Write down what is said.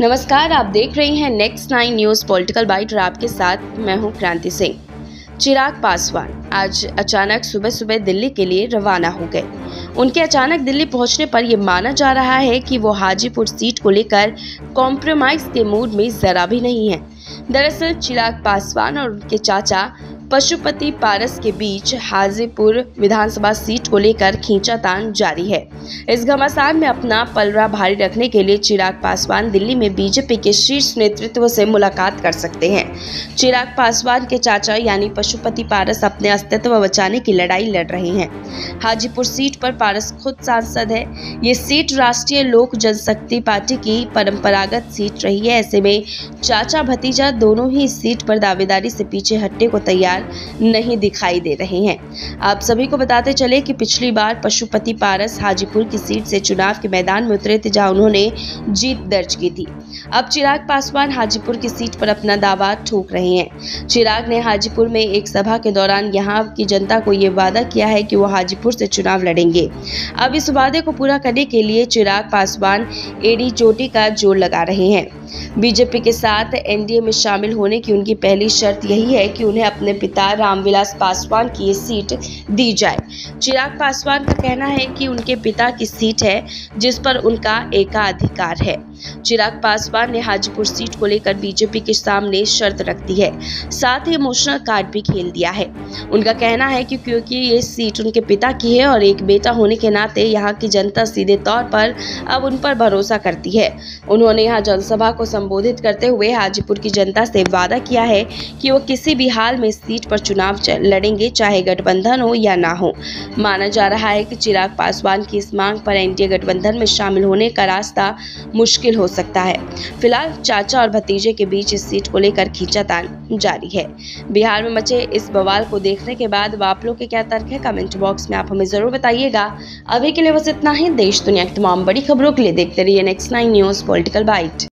नमस्कार, आप देख रहे हैं next nine news political bite और आपके साथ मैं हूँ क्रांति सिंह। चिराग पासवान आज अचानक सुबह सुबह दिल्ली के लिए रवाना हो गए। उनके अचानक दिल्ली पहुँचने पर यह माना जा रहा है कि वो हाजीपुर सीट को लेकर कॉम्प्रोमाइज के मूड में जरा भी नहीं है। दरअसल चिराग पासवान और उनके चाचा पशुपति पारस के बीच हाजीपुर विधानसभा सीट को लेकर खींचातान जारी है। इस घमासान में अपना पलरा भारी रखने के लिए चिराग पासवान दिल्ली में बीजेपी के शीर्ष नेतृत्व से मुलाकात कर सकते हैं। चिराग पासवान के चाचा यानी पशुपति पारस अपने अस्तित्व बचाने की लड़ाई लड़ रहे हैं। हाजीपुर सीट पर पारस खुद सांसद है। ये सीट राष्ट्रीय लोक जनशक्ति पार्टी की परंपरागत सीट रही है। ऐसे में चाचा भतीजा दोनों ही इस सीट पर दावेदारी से पीछे हटने को तैयार नहीं दिखाई दे रहे हैं। आप सभी को बताते चले कि पिछली बार पशुपति पारस हाजीपुर की सीट से चुनाव के मैदान में उतरे थे, जहाँ उन्होंने जीत दर्ज की थी। अब चिराग पासवान हाजीपुर की सीट पर अपना दावा ठोक रहे हैं। चिराग ने हाजीपुर में एक सभा के दौरान यहाँ की जनता को ये वादा किया है कि वो हाजीपुर से चुनाव लड़ेंगे। अब इस वादे को पूरा करने के लिए चिराग पासवान, एडी चोटी का ज़ोर लगा रहे हैं। बीजेपी के साथ एनडीए में शामिल होने की उनकी पहली शर्त यही है कि उन्हें अपने पिता रामविलास पासवान की ये सीट दी जाए। चिराग पासवान का कहना है कि उनके पिता की सीट है, जिस पर उनका एकाधिकार है। चिराग पासवान ने हाजीपुर सीट को लेकर बीजेपी के सामने शर्त रख दी है। साथ ही इमोशनल कार्ड भी खेल दिया है। उनका कहना है कि क्योंकि ये सीट उनके पिता की है और एक बेटा होने के नाते यहाँ की जनता सीधे तौर पर अब उन पर भरोसा करती है। उन्होंने यहाँ जनसभा को संबोधित करते हुए हाजीपुर की जनता से वादा किया है कि वो किसी भी हाल में सीट पर चुनाव लड़ेंगे, चाहे गठबंधन हो या ना हो। माना जा रहा है कि चिराग पासवान की इस मांग पर एनडीए गठबंधन में शामिल होने का रास्ता मुश्किल हो सकता है। फ़िलहाल चाचा और भतीजे के बीच इस सीट को लेकर खींचातान जारी है। बिहार में मचे इस बवाल को देखने के बाद आप लोग के क्या तर्क है? कमेंट बॉक्स में आप हमें ज़रूर बताइएगा। अभी के लिए बस इतना ही। देश दुनिया की तमाम बड़ी खबरों के लिए देखते रहिए next nine news political bite